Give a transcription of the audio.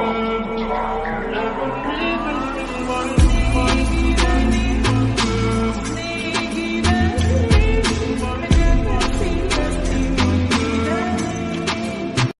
Never leave